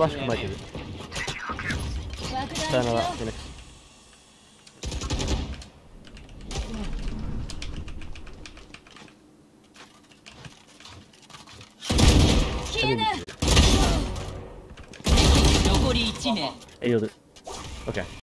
詳しく巻いてる。さよなら。フェネえぬ残り1名。栄養で。OK